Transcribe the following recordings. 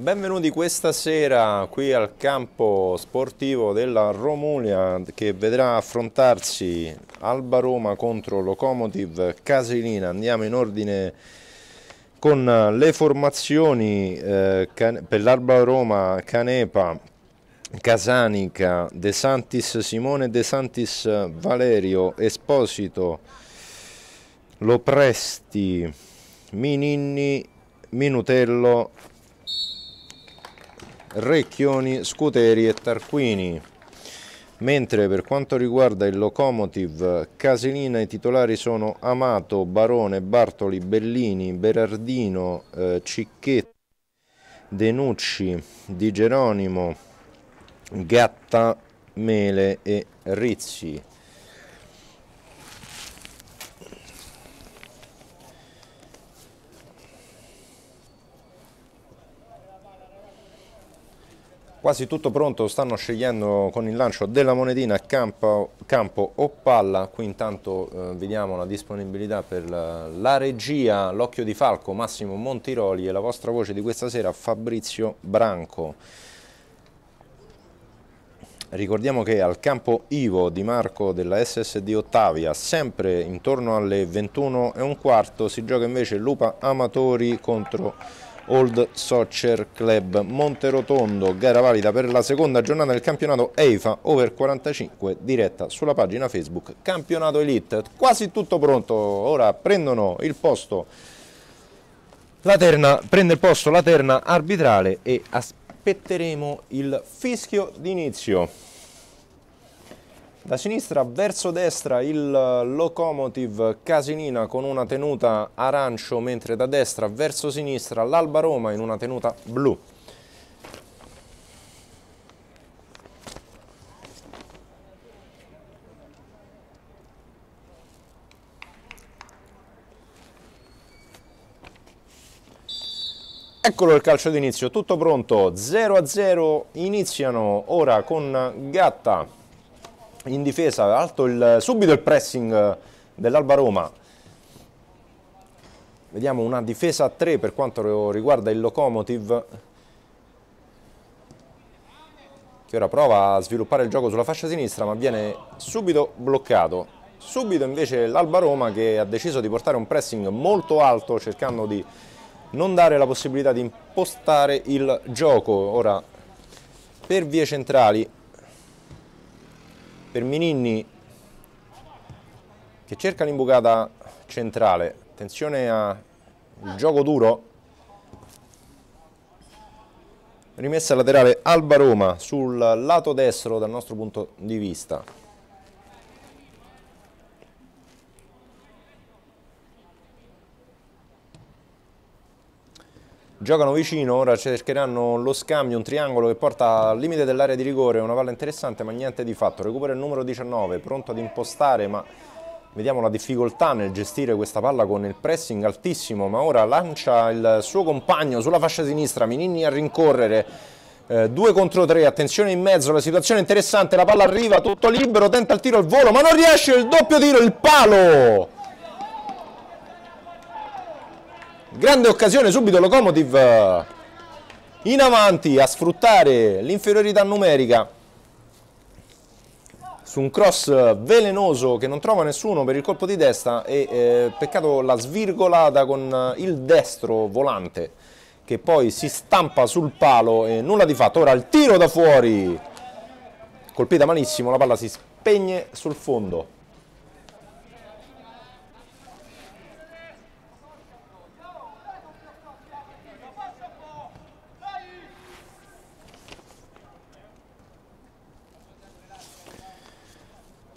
Benvenuti questa sera qui al campo sportivo della Romulia che vedrà affrontarsi Alba Roma contro Locomotive Casilina. Andiamo in ordine con le formazioni eh, per l'Alba Roma Canepa, Casanica, De Santis Simone, De Santis Valerio, Esposito, Lopresti, Mininni, Minutello Recchioni, Scuteri e Tarquini. Mentre per quanto riguarda il Locomotive Casilina i titolari sono Amato, Barone, Bartoli, Bellini, Berardino, eh, Cicchetti, Denucci, Di Geronimo, Gatta, Mele e Rizzi. Quasi tutto pronto, stanno scegliendo con il lancio della monetina campo, campo o palla, qui intanto eh, vediamo la disponibilità per la, la regia, l'occhio di falco Massimo Montiroli e la vostra voce di questa sera Fabrizio Branco. Ricordiamo che al campo Ivo di Marco della SSD Ottavia, sempre intorno alle 21 e un quarto, si gioca invece Lupa Amatori contro Old Soccer Club Monterotondo, gara valida per la seconda giornata del campionato EIFA Over 45, diretta sulla pagina Facebook Campionato Elite. Quasi tutto pronto, ora prendono il posto la terna, prende il posto la terna arbitrale e aspetteremo il fischio d'inizio. Da sinistra verso destra il Locomotive Casinina con una tenuta arancio, mentre da destra verso sinistra l'Alba Roma in una tenuta blu. Eccolo il calcio d'inizio, tutto pronto, 0 a 0, iniziano ora con Gatta in difesa, alto il, subito il pressing dell'Alba Roma. Vediamo una difesa a 3 per quanto riguarda il Locomotive che ora prova a sviluppare il gioco sulla fascia sinistra ma viene subito bloccato. Subito invece l'Alba Roma che ha deciso di portare un pressing molto alto cercando di non dare la possibilità di impostare il gioco. Ora per vie centrali per Mininni che cerca l'imbucata centrale attenzione al gioco duro. Rimessa laterale Alba Roma sul lato destro dal nostro punto di vista Giocano vicino, ora cercheranno lo scambio, un triangolo che porta al limite dell'area di rigore, una palla interessante ma niente di fatto. Recupera il numero 19, pronto ad impostare ma vediamo la difficoltà nel gestire questa palla con il pressing altissimo, ma ora lancia il suo compagno sulla fascia sinistra, Minini a rincorrere. Eh, 2 contro 3, attenzione in mezzo, la situazione interessante, la palla arriva, tutto libero, tenta il tiro al volo, ma non riesce, il doppio tiro, il palo! Grande occasione subito Locomotive in avanti a sfruttare l'inferiorità numerica su un cross velenoso che non trova nessuno per il colpo di testa e eh, peccato la svirgolata con il destro volante che poi si stampa sul palo e nulla di fatto. Ora il tiro da fuori, colpita malissimo, la palla si spegne sul fondo.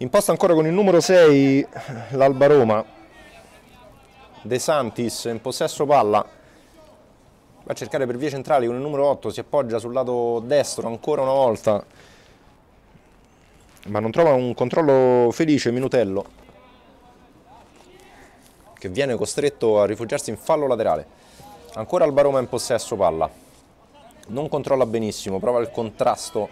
Imposta ancora con il numero 6 l'Alba Roma. De Santis in possesso palla. Va a cercare per vie centrali con il numero 8, si appoggia sul lato destro ancora una volta. Ma non trova un controllo felice Minutello. Che viene costretto a rifugiarsi in fallo laterale. Ancora Alba Roma in possesso palla. Non controlla benissimo, prova il contrasto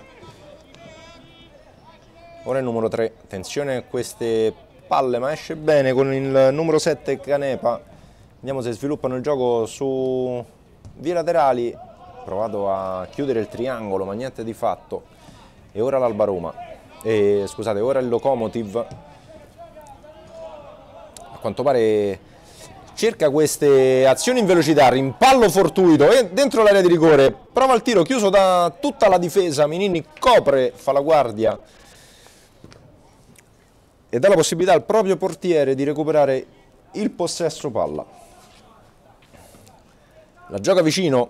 Ora il numero 3, attenzione a queste palle, ma esce bene con il numero 7 Canepa. Vediamo se sviluppano il gioco su vie laterali. provato a chiudere il triangolo ma niente di fatto. E ora l'Alba Roma e, scusate ora il Locomotive a quanto pare cerca queste azioni in velocità. Rimpallo fortuito. E dentro l'area di rigore. Prova il tiro chiuso da tutta la difesa. Minini copre fa la guardia e dà la possibilità al proprio portiere di recuperare il possesso palla. La gioca vicino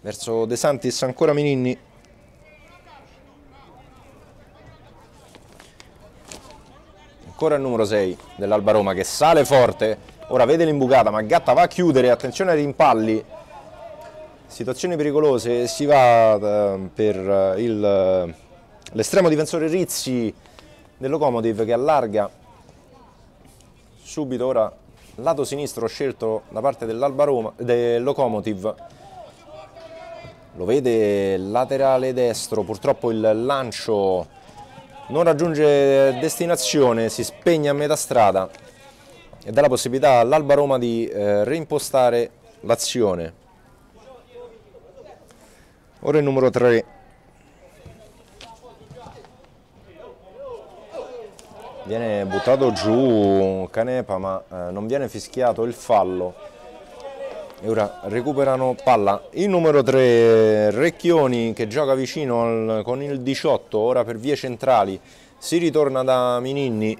verso De Santis ancora Mininni. Ancora il numero 6 dell'Alba Roma che sale forte. Ora vede l'imbucata ma Gatta va a chiudere. Attenzione ai rimpalli. Situazioni pericolose. Si va uh, per uh, l'estremo difensore Rizzi del Locomotive che allarga subito ora lato sinistro scelto da parte dell'Alba Roma del Locomotive lo vede laterale destro, purtroppo il lancio non raggiunge destinazione, si spegne a metà strada e dà la possibilità all'Alba Roma di eh, reimpostare l'azione. Ora il numero 3. Viene buttato giù Canepa ma eh, non viene fischiato il fallo. E ora recuperano palla. Il numero 3 Recchioni che gioca vicino al, con il 18 ora per vie centrali. Si ritorna da Mininni.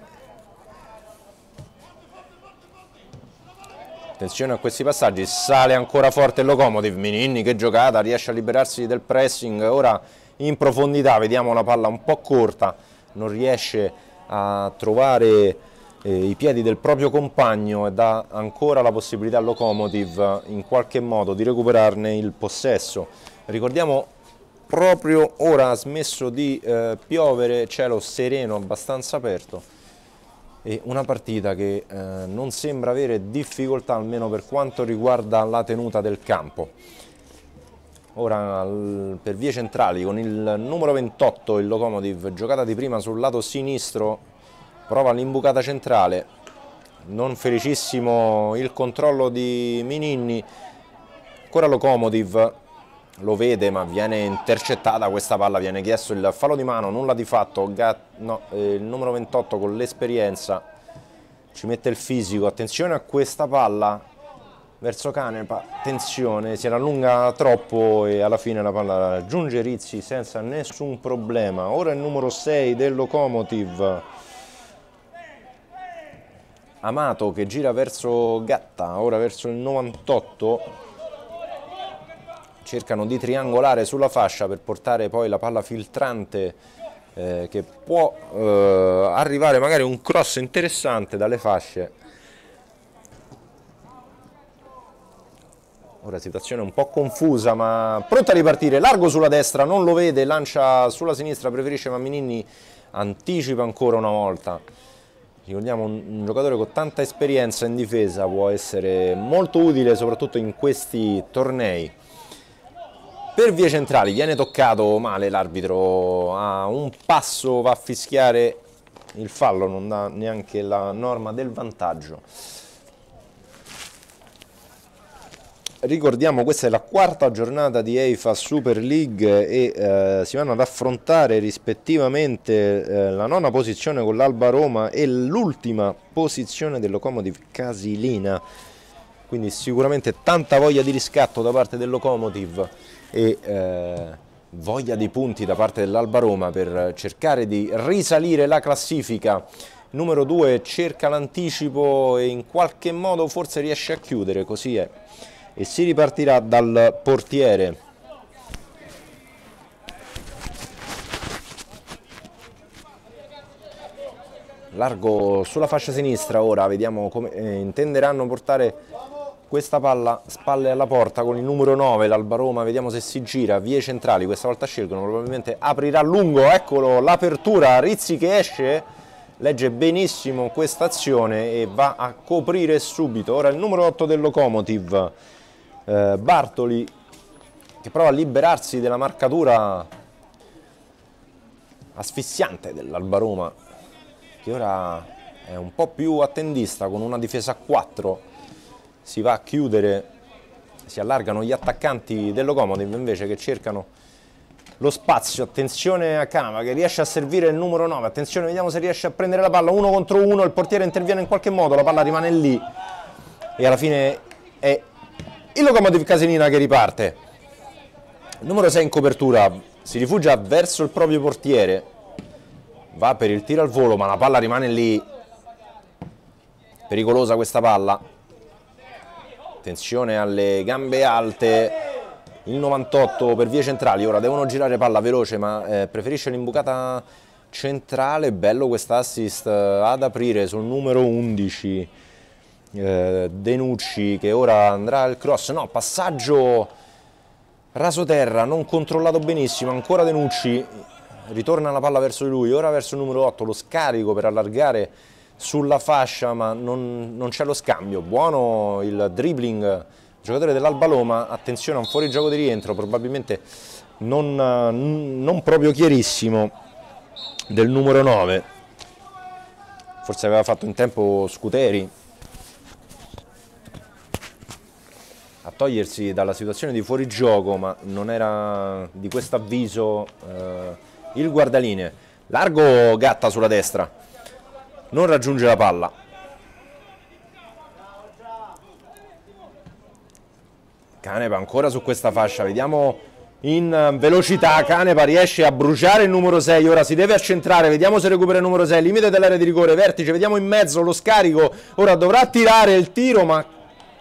Attenzione a questi passaggi. Sale ancora forte il Locomotive Mininni che giocata. Riesce a liberarsi del pressing. Ora in profondità. Vediamo la palla un po' corta. Non riesce a trovare eh, i piedi del proprio compagno e dà ancora la possibilità al Locomotive in qualche modo di recuperarne il possesso. Ricordiamo proprio ora ha smesso di eh, piovere, cielo sereno, abbastanza aperto e una partita che eh, non sembra avere difficoltà almeno per quanto riguarda la tenuta del campo. Ora per vie centrali con il numero 28 il Locomotive, giocata di prima sul lato sinistro prova l'imbucata centrale. Non felicissimo il controllo di Mininni. Ancora Locomotive lo vede ma viene intercettata. Questa palla viene chiesto il fallo di mano nulla di fatto. Gat, no, eh, il numero 28 con l'esperienza ci mette il fisico. Attenzione a questa palla verso Canepa. Attenzione si allunga troppo e alla fine la palla raggiunge Rizzi senza nessun problema. Ora il numero 6 del Locomotive Amato che gira verso Gatta, ora verso il 98, cercano di triangolare sulla fascia per portare poi la palla filtrante eh, che può eh, arrivare magari un cross interessante dalle fasce. Ora situazione un po' confusa ma pronta a ripartire, largo sulla destra, non lo vede, lancia sulla sinistra, preferisce Mamminini, anticipa ancora una volta. Ricordiamo un, un, giocatore con tanta esperienza in difesa può essere molto utile soprattutto in questi tornei. Per vie centrali viene toccato male l'arbitro a un passo va a fischiare il fallo non dà neanche la norma del vantaggio Ricordiamo questa è la quarta giornata di EIFA Super League e eh, si vanno ad affrontare rispettivamente eh, la nona posizione con l'Alba Roma e l'ultima posizione del Locomotive Casilina. Quindi sicuramente tanta voglia di riscatto da parte del Locomotive e eh, voglia di punti da parte dell'Alba Roma per cercare di risalire la classifica. Numero 2 cerca l'anticipo e in qualche modo forse riesce a chiudere, così è e si ripartirà dal portiere. Largo sulla fascia sinistra ora, vediamo come eh, intenderanno portare questa palla spalle alla porta con il numero 9, l'Alba Roma, vediamo se si gira, vie centrali, questa volta scelgono, probabilmente aprirà lungo, eccolo l'apertura, Rizzi che esce, legge benissimo questa azione e va a coprire subito, ora il numero 8 del Locomotive, eh, Bartoli che prova a liberarsi della marcatura asfissiante dell'Alba Roma che ora è un po' più attendista con una difesa a 4 si va a chiudere si allargano gli attaccanti del Locomotive invece che cercano lo spazio, attenzione a Cama che riesce a servire il numero 9, attenzione vediamo se riesce a prendere la palla. Uno contro uno, il portiere interviene in qualche modo, la palla rimane lì. E alla fine è il Locomotive Casinina che riparte. Numero 6 in copertura. Si rifugia verso il proprio portiere, va per il tiro al volo ma la palla rimane lì, pericolosa questa palla, attenzione alle gambe alte, il 98 per vie centrali, ora devono girare palla veloce ma eh, preferisce l'imbucata centrale, bello quest'assist eh, ad aprire sul numero 11 eh, Denucci che ora andrà al cross, no passaggio raso terra, non controllato benissimo, ancora Denucci, ritorna la palla verso lui, ora verso il numero 8, lo scarico per allargare sulla fascia ma non, non c'è lo scambio, buono il dribbling giocatore dell'Alba Loma, attenzione a un fuorigioco di rientro, probabilmente non, non proprio chiarissimo del numero 9, forse aveva fatto in tempo Scuteri togliersi dalla situazione di fuorigioco, ma non era di questo avviso eh, il guardaline. Largo Gatta sulla destra, non raggiunge la palla. Canepa ancora su questa fascia, vediamo in velocità, Canepa riesce a bruciare il numero 6, ora si deve accentrare, vediamo se recupera il numero 6, limite dell'area di rigore, vertice, vediamo in mezzo lo scarico, ora dovrà tirare il tiro ma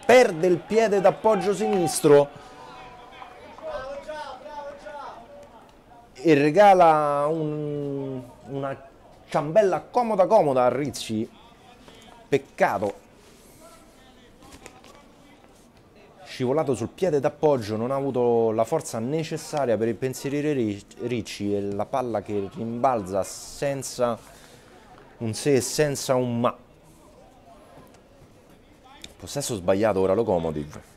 perde il piede d'appoggio sinistro. E regala un, una ciambella comoda comoda a Rizzi, peccato. Scivolato sul piede d'appoggio, non ha avuto la forza necessaria per impensierire Ricci e la palla che rimbalza senza un se e senza un ma. Possesso sbagliato ora Locomotive.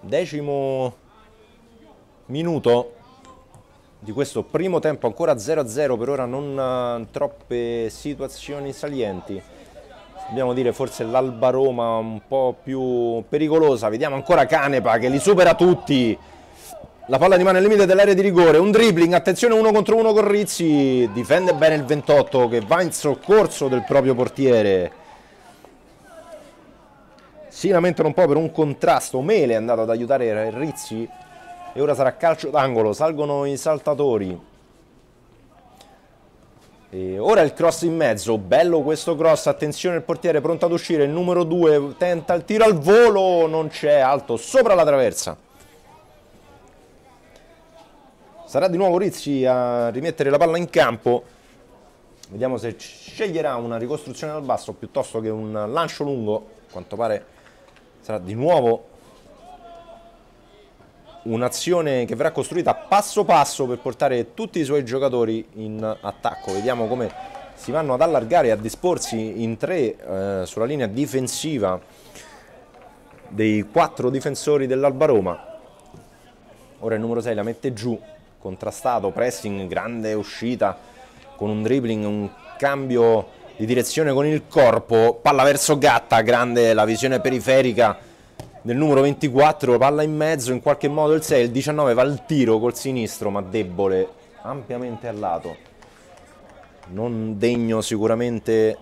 Decimo minuto di questo primo tempo ancora 0-0 per ora non troppe situazioni salienti. Dobbiamo dire forse l'Alba Roma un po' più pericolosa, vediamo ancora Canepa che li supera tutti, la palla rimane al limite dell'area di rigore, un dribbling, attenzione uno contro uno con Rizzi, difende bene il 28 che va in soccorso del proprio portiere, si lamentano un po' per un contrasto, Mele è andato ad aiutare Rizzi e ora sarà calcio d'angolo, salgono i saltatori. E ora il cross in mezzo, bello questo cross, attenzione il portiere pronto ad uscire, il numero 2 tenta il tiro al volo, non c'è, alto sopra la traversa. Sarà di nuovo Rizzi a rimettere la palla in campo, vediamo se sceglierà una ricostruzione dal basso piuttosto che un lancio lungo, a quanto pare sarà di nuovo un'azione che verrà costruita passo passo per portare tutti i suoi giocatori in attacco. Vediamo come si vanno ad allargare e a disporsi in tre eh, sulla linea difensiva dei quattro difensori dell'Alba Roma. Ora il numero 6 la mette giù, contrastato, pressing, grande uscita con un dribbling, un cambio di direzione con il corpo, palla verso Gatta, grande la visione periferica del numero 24, palla in mezzo, in qualche modo il 6, il 19 va al tiro col sinistro ma debole, ampiamente al lato, non degno sicuramente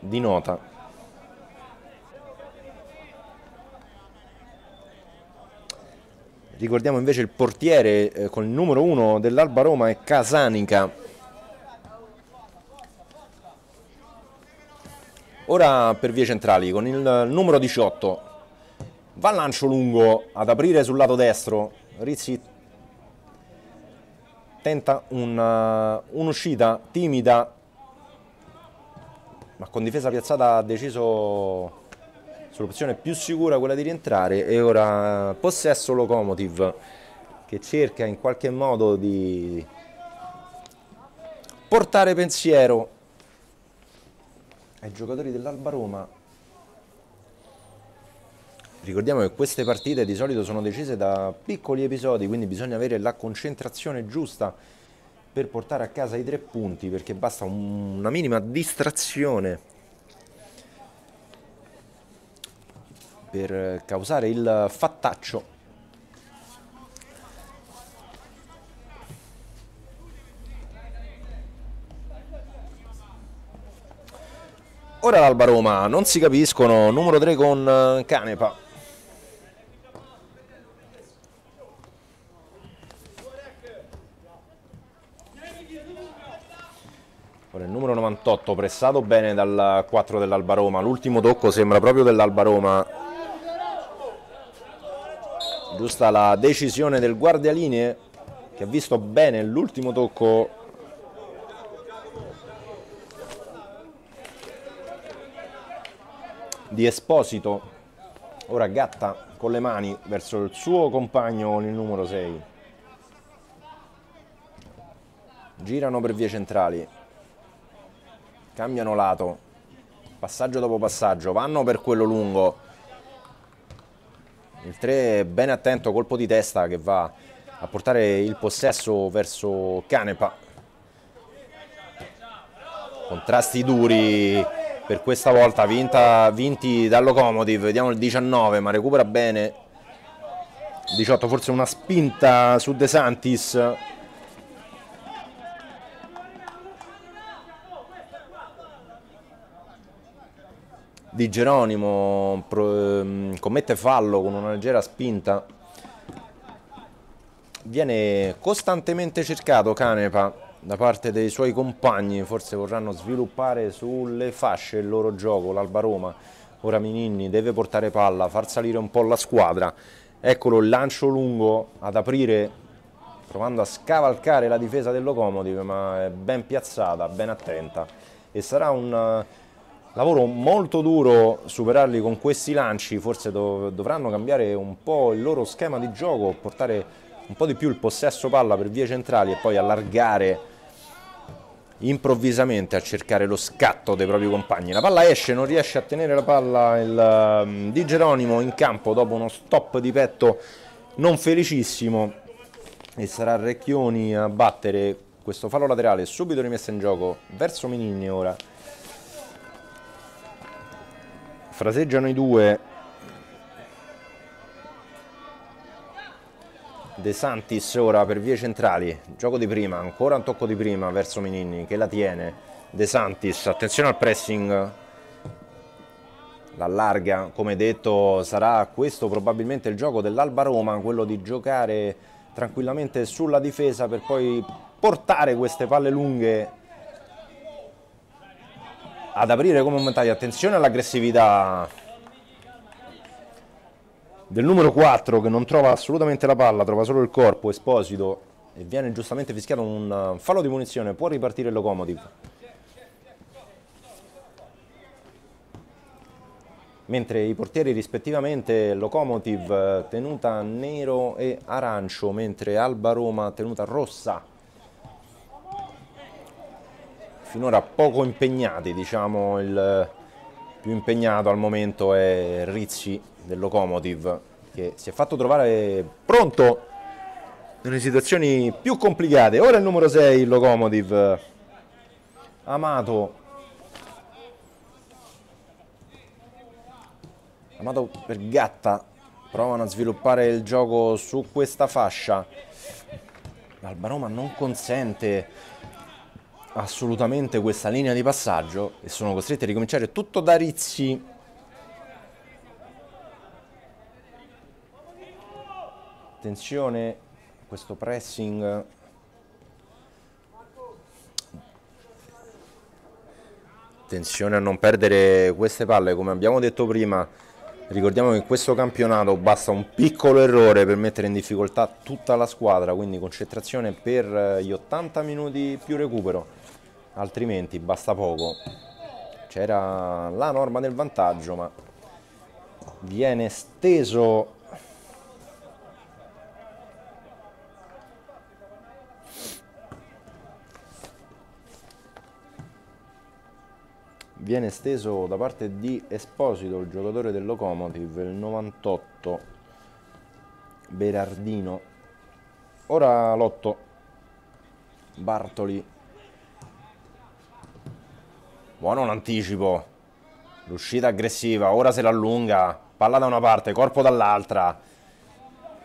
di nota. Ricordiamo invece il portiere eh, con il numero 1 dell'Alba Roma è Casanica. Ora per vie centrali con il numero 18 Va lancio lungo ad aprire sul lato destro. Rizzi tenta uh, un'uscita un timida, ma con difesa piazzata ha deciso sull'opzione più sicura, quella di rientrare. E ora possesso Locomotive che cerca in qualche modo di portare pensiero ai giocatori dell'Alba Roma Ricordiamo che queste partite di solito sono decise da piccoli episodi, quindi bisogna avere la concentrazione giusta per portare a casa i tre punti, perché basta un, una minima distrazione per causare il fattaccio Ora l'Alba Roma, non si capiscono, numero 3 con eh, Canepa. Ora il numero 98 pressato bene dal 4 dell'Alba Roma, l'ultimo tocco sembra proprio dell'Alba Roma. Giusta la decisione del guardialinee che ha visto bene l'ultimo tocco di Esposito. Ora Gatta con le mani verso il suo compagno con il numero 6. Girano per vie centrali. Cambiano lato. Passaggio dopo passaggio. Vanno per quello lungo. Il 3 bene attento, colpo di testa che va a portare il possesso verso Canepa. Contrasti duri per questa volta vinta, vinti dal Locomotive, vediamo il 19 ma recupera bene 18 forse una spinta su De Santis Di Geronimo ehm, commette fallo con una leggera spinta. Viene costantemente cercato Canepa da parte dei suoi compagni, forse vorranno sviluppare sulle fasce il loro gioco, l'Alba Roma, ora Mininni deve portare palla, far salire un po' la squadra, eccolo il lancio lungo ad aprire, provando a scavalcare la difesa del Locomotive, ma è ben piazzata, ben attenta. E sarà un lavoro molto duro superarli con questi lanci, forse dov dovranno cambiare un po' il loro schema di gioco, portare un po' di più il possesso palla per vie centrali e poi allargare improvvisamente a cercare lo scatto dei propri compagni. La palla esce, non riesce a tenere la palla il um, Di Geronimo in campo dopo uno stop di petto non felicissimo e sarà Recchioni a battere questo fallo laterale subito rimessa in gioco verso Minini ora. Fraseggiano i due. De Santis ora per vie centrali, gioco di prima, ancora un tocco di prima verso Mininni che la tiene. De Santis, attenzione al pressing, l'allarga, come detto sarà questo probabilmente il gioco dell'Alba Roma, quello di giocare tranquillamente sulla difesa per poi portare queste palle lunghe ad aprire come un ventaglio. Attenzione all'aggressività del numero 4 che non trova assolutamente la palla, trova solo il corpo, Esposito, e viene giustamente fischiato un fallo di munizione, può ripartire il Locomotive. Mentre i portieri rispettivamente Locomotive tenuta nero e arancio, mentre Alba Roma tenuta rossa. Finora poco impegnati, diciamo il più impegnato al momento è Rizzi del Locomotive che si è fatto trovare pronto nelle situazioni più complicate. Ora il numero 6, il Locomotive, Amato. Amato per Gatta, provano a sviluppare il gioco su questa fascia. L'Alba Roma non consente assolutamente questa linea di passaggio e sono costretti a ricominciare tutto da Rizzi. Attenzione questo pressing. Attenzione a non perdere queste palle come abbiamo detto prima. Ricordiamo che in questo campionato basta un piccolo errore per mettere in difficoltà tutta la squadra quindi concentrazione per gli 80 minuti più recupero altrimenti basta poco c'era la norma del vantaggio ma viene steso viene steso da parte di Esposito, il giocatore del Locomotive, il 98 Berardino. Ora Lotto, Bartoli. Buono l'anticipo, l'uscita aggressiva, ora se l'allunga. palla da una parte, corpo dall'altra,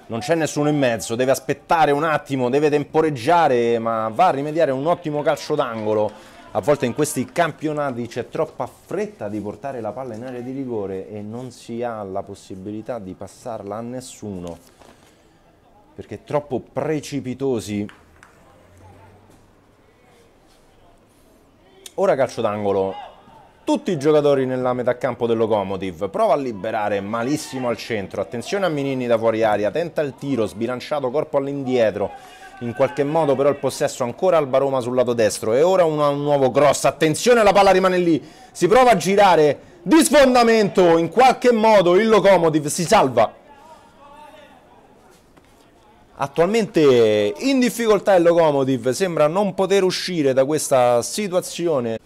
non c'è nessuno in mezzo, deve aspettare un attimo, deve temporeggiare, ma va a rimediare un ottimo calcio d'angolo. A volte in questi campionati c'è troppa fretta di portare la palla in area di rigore e non si ha la possibilità di passarla a nessuno perché troppo precipitosi. Ora calcio d'angolo. Tutti i giocatori nella metà campo del Locomotive, prova a liberare malissimo al centro, attenzione a Minini da fuori aria, tenta il tiro, sbilanciato corpo all'indietro, in qualche modo però il possesso ancora al Baroma sul lato destro. E ora un, un nuovo cross, attenzione la palla rimane lì, si prova a girare, di sfondamento, in qualche modo il Locomotive si salva Attualmente in difficoltà il Locomotive, sembra non poter uscire da questa situazione.